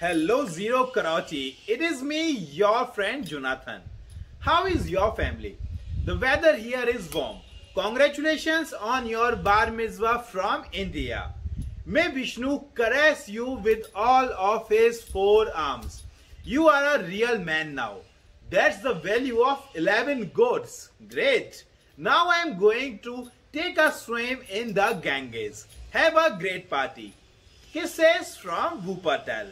Hello Zero Carotti. It is me, your friend Jonathan. How is your family? The weather here is warm. Congratulations on your bar mitzvah from India. May Vishnu caress you with all of his four arms. You are a real man now. That's the value of 11 goats. Great. Now I am going to take a swim in the Ganges. Have a great party. Kisses from Wuppertal.